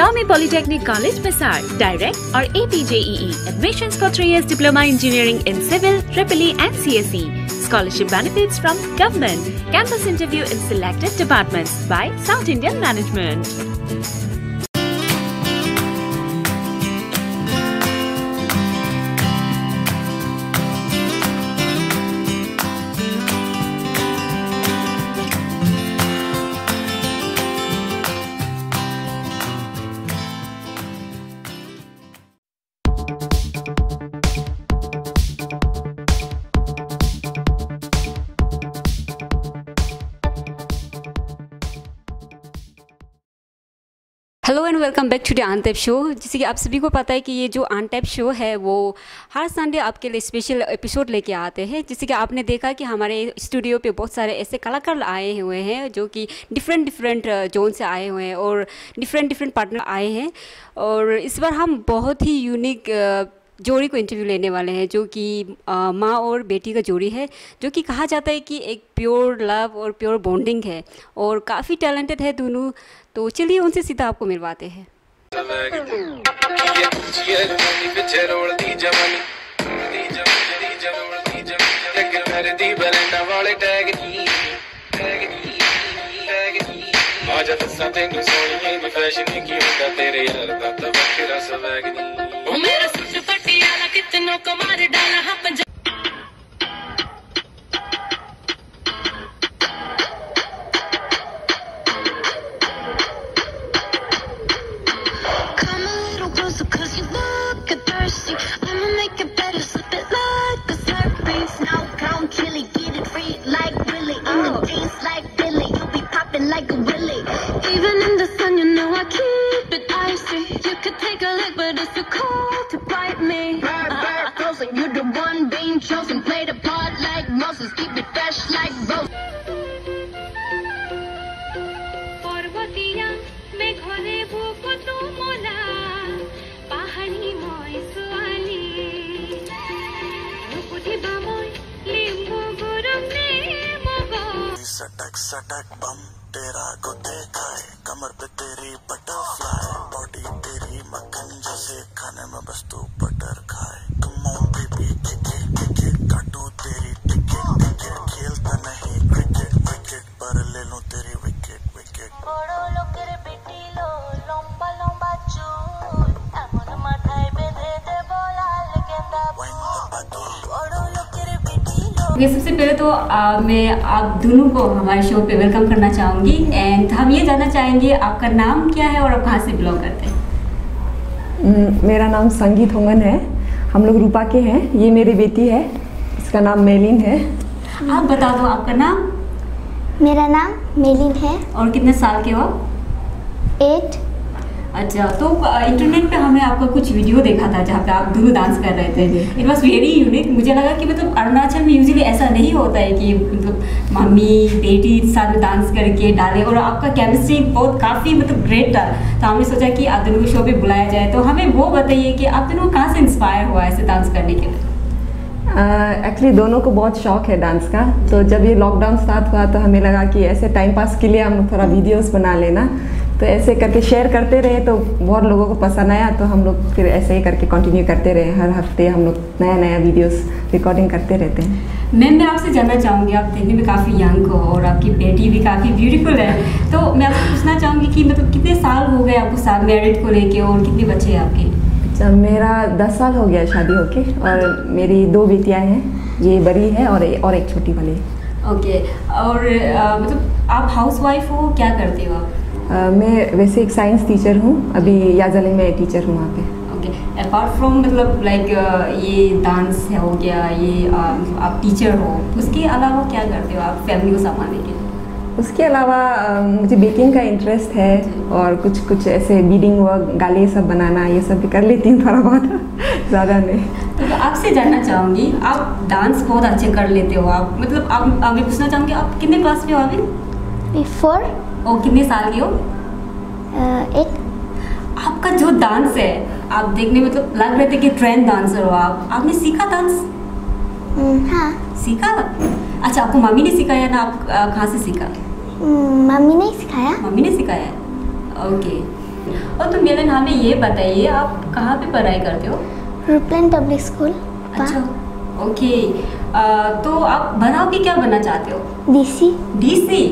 Tommy Polytechnic College, Pasar. Direct or APJEE. Admissions for three years diploma engineering in civil, triple E and CSE. Scholarship benefits from government. Campus interview in selected departments by South Indian Management. Welcome back today on tap show जैसे कि आप सभी को पता है कि ये जो आन टैप शो है, वो हर संडे आपके लिए स्पेशल एपिसोड लेके आते हैं। जैसे कि आपने देखा कि हमारे स्टूडियो पे बहुत सारे ऐसे कलाकार आए हुए हैं, जो कि डिफरेंट डिफरेंट जोन से आए हुए हैं और डिफरेंट डिफरेंट पार्टनर आए हैं। और इस बार हम बहुत ही यूनिक जोड़ी को इंटरव्यू लेने वाले हैं जो कि अ, माँ और बेटी का जोड़ी है जो कि कहा जाता है कि एक प्योर लव और प्योर बॉन्डिंग है और काफ़ी टैलेंटेड है दोनों तो चलिए उनसे सीधा आपको मिलवाते हैं ਆਜਾ ਦੱਸਾਂ ਤੈਨੂੰ ਸੋਹਣੀਏ ਮੈਂ ਫੈਸ਼ਨ ਕੀ ਹੁੰਦਾ ਤੇਰੇ ਯਾਰ ਦਾ ਤਾਂ ਵੱਖਰਾ ਸਵੈਗ ਨਹੀਂ ਉਹ ਮੇਰਾ पटियाला कितनों को मार डाला हाँ पंजा सटक बम, तेरा को खाए। कमर पे तेरी बटरफ्लाई बॉडी तेरी मक्खन जैसे खाने में बस तू बटर ओके okay, सबसे पहले तो आ, मैं आप दोनों को हमारे शो पे वेलकम करना चाहूँगी। एंड हम ये जानना चाहेंगे आपका नाम क्या है और आप कहाँ से बिलोंग करते हैं? मेरा नाम संगीत होंगन है। हम लोग रूपा के हैं। ये मेरी बेटी है। इसका नाम मेलिन है। आप बता दो आपका नाम? मेरा नाम मेलिन है। और कितने साल के हो एट। अच्छा तो इंटरनेट पे हमने आपका कुछ वीडियो देखा था जहाँ पे आप दोनों डांस कर रहे थे। इट वॉज़ वेरी यूनिक मुझे लगा कि मतलब अरुणाचल में यूजली ऐसा नहीं होता है कि मतलब मम्मी बेटी साथ में डांस करके डाले और आपका केमिस्ट्री बहुत काफ़ी मतलब ग्रेट था। तो हमने सोचा कि आप दोनों को शो पे बुलाया जाए। तो हमें वो बताइए कि आप दोनों कहाँ से इंस्पायर हुआ ऐसे डांस करने के लिए? एक्चुअली uh, दोनों को बहुत शौक है डांस का। तो जब ये लॉकडाउन स्टार्ट हुआ तो हमें लगा कि ऐसे टाइम पास के लिए हम थोड़ा वीडियोस बना लेना। तो ऐसे करके शेयर करते रहे तो बहुत लोगों को पसंद आया तो हम लोग फिर ऐसे ही करके कंटिन्यू करते रहे। हर हफ़्ते हम लोग नया नया वीडियोस रिकॉर्डिंग करते रहते हैं। मैम मैं आपसे जानना चाहूँगी आप देखने में काफ़ी यंग हो और आपकी बेटी भी काफ़ी ब्यूटीफुल है। तो मैं आपसे पूछना चाहूँगी कि मतलब कितने साल हो गए आपको साथ मैरिड को लेके और कितने बच्चे हैं आपके? अच्छा मेरा दस साल हो गया शादी होके और मेरी दो बेटियाँ हैं। ये बड़ी है और और एक छोटी वाली ओके और मतलब आप हाउस वाइफ हो क्या करते हो आप? मैं वैसे एक साइंस टीचर हूँ अभी याजली में टीचर हूँ वहाँ पे ओके अपार्ट फ्रॉम मतलब लाइक ये डांस है हो गया ये आप टीचर हो उसके अलावा क्या करते हो आप फैमिली को संभालने के लिए? उसके अलावा मुझे बेकिंग का इंटरेस्ट है और कुछ कुछ ऐसे बीडिंग वर्क गाले सब बनाना ये सब भी कर लेती हूँ थोड़ा बहुत ज़्यादा नहीं। तो आपसे जानना चाहूँगी आप डांस बहुत अच्छे कर लेते हो आप मतलब आप आप मैं पूछना चाहूँगी आप कितने क्लास में हो अभी? फोर और कितने साल के हो? एट आपका जो डांस है आप देखने में मतलब लग रहे थे कि ट्रेंड डांसर हो आप। आपने सीखा डांस हाँ। सीखा? अच्छा आपको मम्मी ने सिखाया ना आप कहाँ से सीखा? मम्मी ने सिखाया। मम्मी ने सिखाया? ओके। और तो मिलन हमें ये बताइए आप कहाँ पे पढ़ाई करते हो? रुपलन पब्लिक स्कूल अच्छा ओके। अ, तो आप बनाओ कि क्या बनना चाहते हो? डीसी डीसी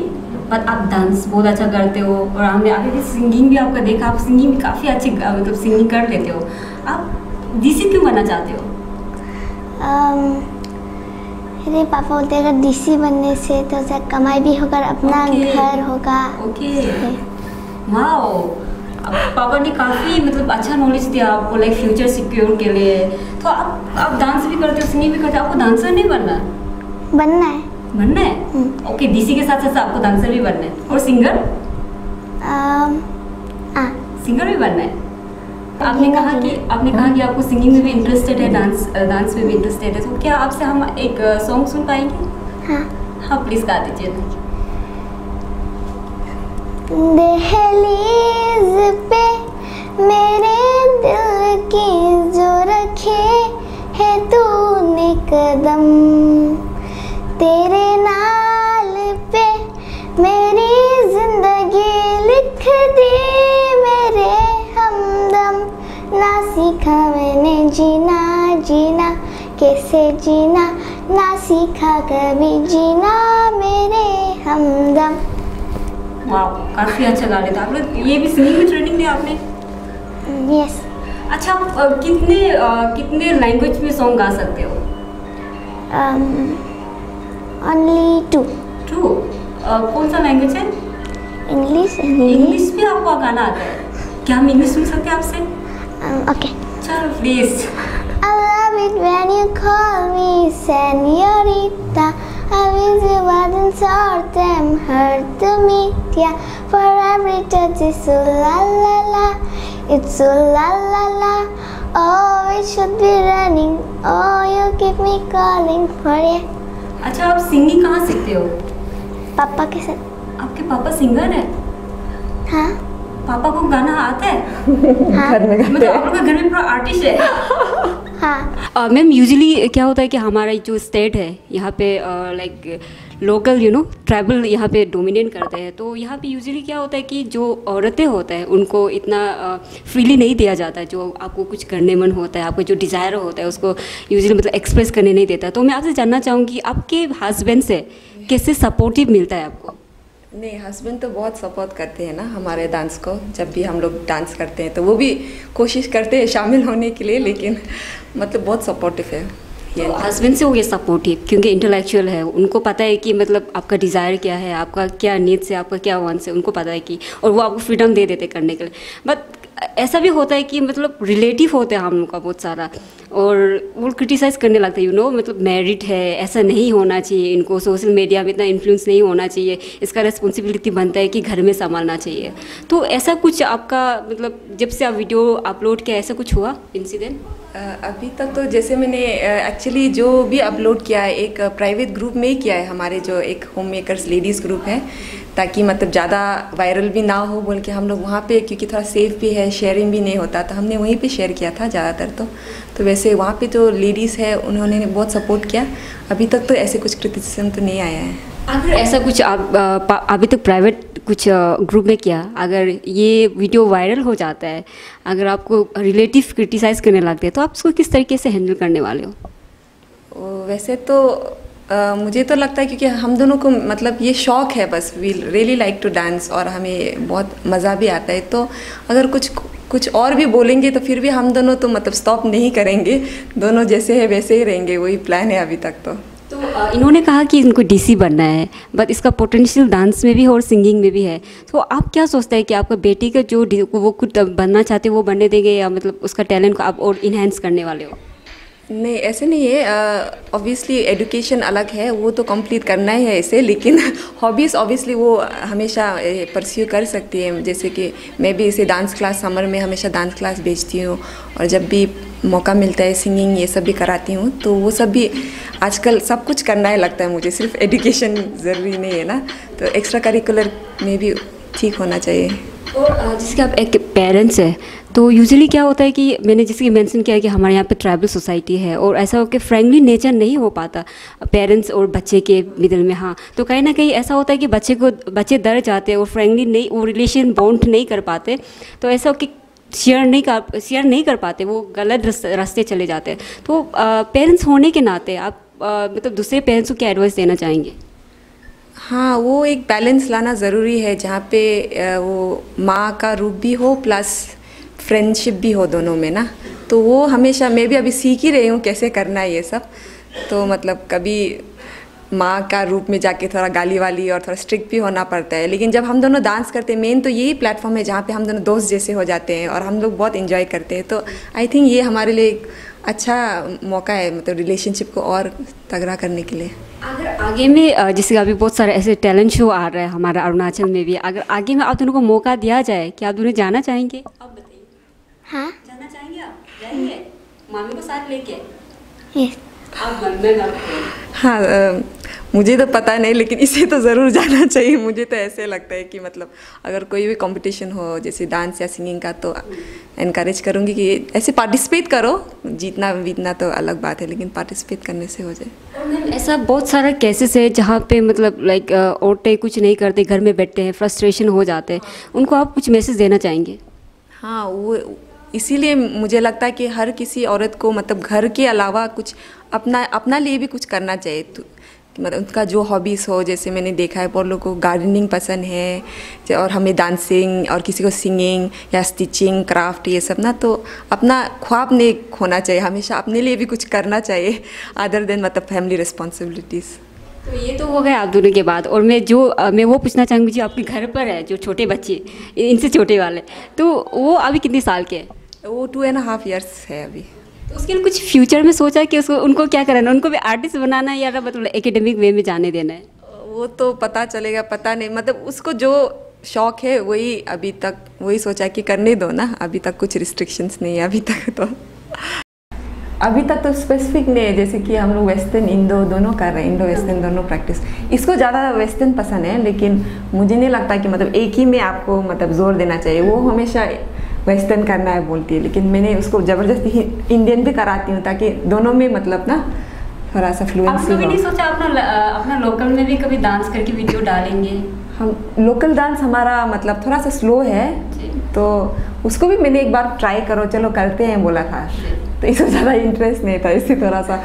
पर आप डांस बहुत अच्छा करते हो और हमने अभी भी सिंगिंग भी आपका देखा आप सिंगिंग भी काफ़ी अच्छी मतलब सिंगिंग कर लेते हो। आप डीसी क्यों बनना चाहते हो? मेरे पापा बोलते हैं अगर डीसी बनने से तो कमाई भी होगा अपना Okay. घर होगा। ओके अब पापा ने काफ़ी मतलब अच्छा नॉलेज दिया आपको लाइक फ्यूचर सिक्योर के लिए। तो आप आप डांस भी करते हो सिंगिंग भी करते हो आपको डांसर नहीं बनना? बनना है। बनना है? हम्म। ओके डीसी के साथ साथ आपको डांसर भी बनना है। और सिंगर सिंगर भी बनना है। आपने कहा कि आपने कहा कि आपको सिंगिंग में भी इंटरेस्टेड है डांस डांस में भी इंटरेस्टेड है। तो क्या आपसे हम एक सॉन्ग सुन पाएँगे? हाँ। हाँ प्लीज़ गा दीजिए। दहलीज पे मेरे दिल की जो रखे है तूने कदम कैसे जीना ना सीखा कभी जीना मेरे हमदम। वाह काफ़ी अच्छा गा लेते आप लोग। ये भी सिंगिंग में ट्रेनिंग ली आपने? यस अच्छा आप कितने कितने लैंग्वेज में सॉन्ग गा सकते हो? ओनली टू टू कौन सा लैंग्वेज है? इंग्लिश इंग्लिश भी आपको गाना आता है। क्या हम इंग्लिश सुन सकते हैं आपसे? ओके चलो please I love it when you call me senorita. I wish you wasn't short and hurt to meet ya. For every touch is so la la la. It's so la la la. Oh, we should be running. Oh, you keep me calling for ya. अच्छा आप singing कहाँ सीखते हो पापा के साथ आपके पापा सिंगर है हाँ पापा को गाना आता है घर में मतलब हैं आप लोग घर में पूरा आर्टिस्ट है हाँ। मैम यूजुअली क्या होता है कि हमारा जो स्टेट है, यहाँ पे like local you know tribal यहाँ पे डोमिनेट करते हैं। तो यहाँ पे यूजली क्या होता है कि जो औरतें होता है, उनको इतना फ्रीली नहीं दिया जाता है। जो आपको कुछ करने मन होता है, आपको जो डिज़ायर होता है, उसको यूजली मतलब एक्सप्रेस करने नहीं देता। तो मैं आपसे जानना चाहूँगी, आपके हस्बैंड से कैसे सपोर्टिव मिलता है आपको? नहीं हस्बैंड तो बहुत सपोर्ट करते हैं ना हमारे डांस को जब भी हम लोग डांस करते हैं तो वो भी कोशिश करते हैं शामिल होने के लिए लेकिन मतलब बहुत सपोर्टिव है। ये तो हस्बैंड से वो ये सपोर्टिव क्योंकि इंटेलेक्चुअल है उनको पता है कि मतलब आपका डिज़ायर क्या है आपका क्या नीड्स है आपका क्या वांट्स है उनको पता है कि और वो आपको फ्रीडम दे देते करने के लिए। बट ऐसा भी होता है कि मतलब रिलेटिव होते हैं हम लोग का बहुत सारा। और वो क्रिटिसाइज करने लगते हैं यू नो मतलब मेरिट है, ऐसा नहीं होना चाहिए इनको। सोशल मीडिया में इतना इन्फ्लुएंस नहीं होना चाहिए। इसका रिस्पॉन्सिबिलिटी बनता है कि घर में संभालना चाहिए। तो ऐसा कुछ आपका मतलब जब से आप वीडियो अपलोड किया, ऐसा कुछ हुआ इंसिडेंट अभी तक तो जैसे मैंने एक्चुअली जो भी अपलोड किया है, एक प्राइवेट ग्रुप में ही किया है हमारे जो एक होम मेकर्स लेडीज़ ग्रुप है ताकि मतलब ज़्यादा वायरल भी ना हो बोल के हम लोग वहाँ पे क्योंकि थोड़ा सेफ़ भी है शेयरिंग भी नहीं होता तो हमने वहीं पे शेयर किया था ज़्यादातर तो। तो वैसे वहाँ पे जो लेडीज़ है उन्होंने बहुत सपोर्ट किया। अभी तक तो ऐसे कुछ क्रिटिसिज्म तो नहीं आया है। अगर ऐसा कुछ आप अभी तक प्राइवेट कुछ ग्रुप में किया अगर ये वीडियो वायरल हो जाता है अगर आपको रिलेटिव क्रिटिसाइज करने लगते हैं तो आप उसको किस तरीके से हैंडल करने वाले हो? वैसे तो मुझे तो लगता है क्योंकि हम दोनों को मतलब ये शौक है बस। We really like to dance और हमें बहुत मज़ा भी आता है। तो अगर कुछ कुछ और भी बोलेंगे तो फिर भी हम दोनों तो मतलब स्टॉप नहीं करेंगे। दोनों जैसे है, वैसे ही रहेंगे। वही प्लान है अभी तक तो। तो इन्होंने कहा कि इनको डीसी बनना है बट इसका पोटेंशियल डांस में भी और सिंगिंग में भी है। तो आप क्या सोचते हैं कि आपका बेटी का जो वो कुछ बनना चाहते हैं, वो बनने देंगे या मतलब उसका टैलेंट को आप और इन्हेंस करने वाले हो? नहीं, ऐसे नहीं है। ऑब्वियसली एजुकेशन अलग है, वो तो कंप्लीट करना ही है इसे, लेकिन हॉबीज़ ऑब्वियसली वो हमेशा परस्यू कर सकती है। जैसे कि मैं भी इसे डांस क्लास समर में हमेशा डांस क्लास भेजती हूँ, और जब भी मौका मिलता है सिंगिंग ये सब भी कराती हूँ तो वो सब भी आजकल सब कुछ करना ही लगता है मुझे, सिर्फ़ एजुकेशन ज़रूरी नहीं है ना। तो एक्स्ट्रा करिकुलर में भी ठीक होना चाहिए। और जिसके आप एक पेरेंट्स है तो यूजुअली क्या होता है कि मैंने जैसे कि मेंशन किया कि हमारे यहाँ पे ट्राइबल सोसाइटी है और ऐसा हो कि फ्रेंकली नेचर नहीं हो पाता पेरेंट्स और बच्चे के मिडिल में हाँ। तो कहीं ना कहीं ऐसा होता है कि बच्चे को, बच्चे डर जाते हैं और फ्रेंकली नहीं, वो रिलेशन बाउंड नहीं कर पाते। तो ऐसा हो कि शेयर नहीं कर शेयर नहीं कर पाते, वो गलत रास्ते चले जाते हैं। तो पेरेंट्स होने के नाते आप मतलब दूसरे पेरेंट्स को क्या एडवाइस देना चाहेंगे? हाँ वो एक बैलेंस लाना ज़रूरी है, जहाँ पे वो माँ का रूप भी हो प्लस फ्रेंडशिप भी हो दोनों में ना तो वो हमेशा मैं भी अभी सीख ही रही हूँ कैसे करना है ये सब। तो मतलब कभी माँ का रूप में जाके थोड़ा गाली वाली और थोड़ा स्ट्रिक्ट भी होना पड़ता है। लेकिन जब हम दोनों डांस करते हैं मेन तो यही प्लेटफॉर्म है जहाँ पे हम दोनों दोस्त जैसे हो जाते हैं और हम लोग बहुत इन्जॉय करते हैं। तो आई थिंक ये हमारे लिए एक अच्छा मौका है मतलब रिलेशनशिप को और तगड़ा करने के लिए। अगर आगे में जैसे कि अभी बहुत सारे ऐसे टैलेंट शो आ रहे हैं हमारा अरुणाचल में भी अगर आगे में आप दोनों को मौका दिया जाए कि आप दोनों जाना चाहेंगे? हाँ? जाना चाहेंगे आप? जाएँगे? मामी को साथ लेके? आप बंधन हाँ मुझे तो पता नहीं लेकिन इसे तो ज़रूर जाना चाहिए। मुझे तो ऐसे लगता है कि मतलब अगर कोई भी कंपटीशन हो जैसे डांस या सिंगिंग का तो इनक्रेज करूँगी कि ऐसे पार्टिसिपेट करो। जीतना बीतना तो अलग बात है लेकिन पार्टिसिपेट करने से हो जाए। ऐसा बहुत सारा केसेस है जहाँ पे मतलब लाइक औरतें कुछ नहीं करते घर में बैठते हैं फ्रस्ट्रेशन हो जाते हैं। उनको आप कुछ मैसेज देना चाहेंगे? हाँ वो इसीलिए मुझे लगता है कि हर किसी औरत को मतलब घर के अलावा कुछ अपना अपना लिए भी कुछ करना चाहिए। तो मतलब उनका जो हॉबीज़ हो, जैसे मैंने देखा है, बहुत लोगों को गार्डनिंग पसंद है और हमें डांसिंग और किसी को सिंगिंग या स्टिचिंग क्राफ्ट ये सब ना तो अपना ख्वाब नहीं खोना चाहिए, हमेशा अपने लिए भी कुछ करना चाहिए अदर देन मतलब फैमिली रिस्पॉन्सिबिलिटीज़ तो ये तो हो गया आप दोनों के बाद, और मैं जो मैं वो पूछना चाहूँगी जो आपके घर पर है, जो छोटे बच्चे इनसे छोटे वाले तो वो अभी कितने साल के हैं? वो टू एंड हाफ़ ईयर्स है अभी। तो उसके लिए कुछ फ्यूचर में सोचा कि उसको उनको क्या कराना है? उनको भी आर्टिस्ट बनाना है या मतलब एकेडमिक वे में जाने देना है? वो तो पता चलेगा पता नहीं। मतलब उसको जो शौक है वही अभी तक वही सोचा कि करने दो ना। अभी तक कुछ रिस्ट्रिक्शंस नहीं है अभी तक तो। अभी तक तो स्पेसिफिक नहीं है जैसे कि हम लोग वेस्टर्न इंडो दोनों कर रहे हैं। इंडो वेस्टर्न दोनों प्रैक्टिस इसको ज़्यादा वेस्टर्न पसंद है लेकिन मुझे नहीं लगता कि मतलब एक ही में आपको मतलब ज़ोर देना चाहिए। वो हमेशा वेस्टर्न करना है बोलती है लेकिन मैंने उसको ज़बरदस्ती इंडियन भी कराती हूँ ताकि दोनों में मतलब ना थोड़ा सा आप फ्लुएंसी कभी नहीं सोचा अपना अपना लोकल में भी कभी डांस करके वीडियो डालेंगे? हम लोकल डांस हमारा मतलब थोड़ा सा स्लो है तो उसको भी मैंने एक बार ट्राई करो चलो करते हैं बोला था। तो इसमें ज़्यादा इंटरेस्ट नहीं था इसी थोड़ा सा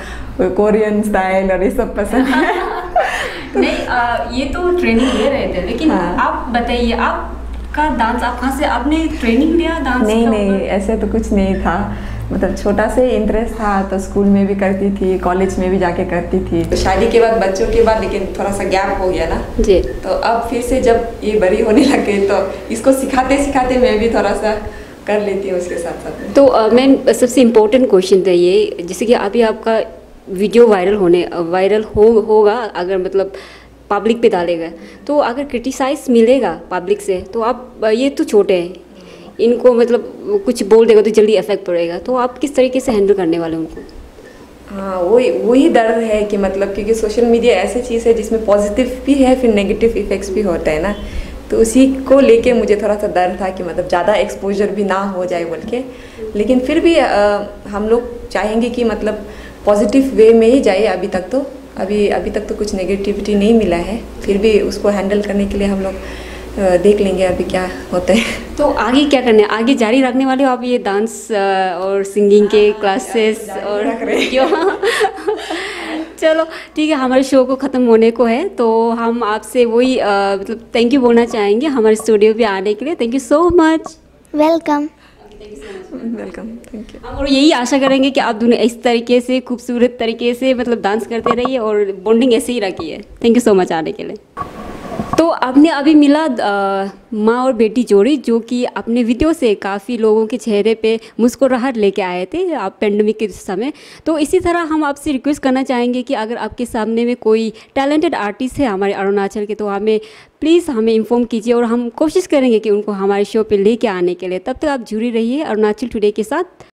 कोरियन स्टाइल और ये सब पसंद है। नहीं अ, ये तो ट्रेनिंग ले रहे थे लेकिन हाँ। आप बताइए आपका डांस आप कहाँ से आपने ट्रेनिंग लिया डांस नहीं का नहीं ऐसे तो कुछ नहीं था। मतलब छोटा से इंटरेस्ट था तो स्कूल में भी करती थी कॉलेज में भी जाके करती थी। तो शादी के बाद बच्चों के बाद लेकिन थोड़ा सा गैप हो गया ना? जी। तो अब फिर से जब ये बड़ी होने लगे तो इसको सिखाते सिखाते मैं भी थोड़ा सा कर लेती हूँ उसके साथ साथ। तो मैम सबसे इम्पोर्टेंट क्वेश्चन था ये जैसे कि अभी आपका वीडियो वायरल होने वायरल हो होगा अगर मतलब पब्लिक पे डालेगा। तो अगर क्रिटिसाइज मिलेगा पब्लिक से तो आप ये तो छोटे हैं। इनको मतलब कुछ बोल देगा तो जल्दी इफ़ेक्ट पड़ेगा। तो आप किस तरीके से हैंडल करने वाले उनको? हाँ वही वही डर है कि मतलब क्योंकि सोशल मीडिया ऐसी चीज़ है जिसमें पॉजिटिव भी है फिर नेगेटिव इफेक्ट्स भी होता है ना। तो उसी को लेके मुझे थोड़ा सा डर था कि मतलब ज़्यादा एक्सपोजर भी ना हो जाए बोल के। लेकिन फिर भी अ, हम लोग चाहेंगे कि मतलब पॉजिटिव वे में ही जाए अभी तक तो। अभी अभी तक तो कुछ नेगेटिविटी नहीं मिला है। फिर भी उसको हैंडल करने के लिए हम लोग देख लेंगे अभी क्या होता है। तो आगे क्या करना है? आगे जारी रखने वाले हो आप ये डांस और सिंगिंग के क्लासेस और हैं। क्यों? चलो ठीक है हमारे शो को ख़त्म होने को है। तो हम आपसे वही मतलब थैंक यू बोलना चाहेंगे हमारे स्टूडियो पे आने के लिए। Thank you so much welcome welcome thank you हम और यही आशा करेंगे कि आप दोनों इस तरीके से खूबसूरत तरीके से मतलब डांस करते रहिए और बॉन्डिंग ऐसे ही रखिए। थैंक यू सो मच आने के लिए। तो आपने अभी मिला माँ और बेटी जोड़ी, जो कि अपने वीडियो से काफ़ी लोगों के चेहरे पे मुस्कुराहट लेके आए थे, आप पेंडेमिक के समय। तो इसी तरह हम आपसे रिक्वेस्ट करना चाहेंगे कि अगर आपके सामने में कोई टैलेंटेड आर्टिस्ट है हमारे अरुणाचल के तो हमें प्लीज़ हमें इन्फॉर्म कीजिए और हम कोशिश करेंगे कि उनको हमारे शो पे लेके आने के लिए। तब तक तो आप जुड़ी रहिए अरुणाचल टुडे के साथ।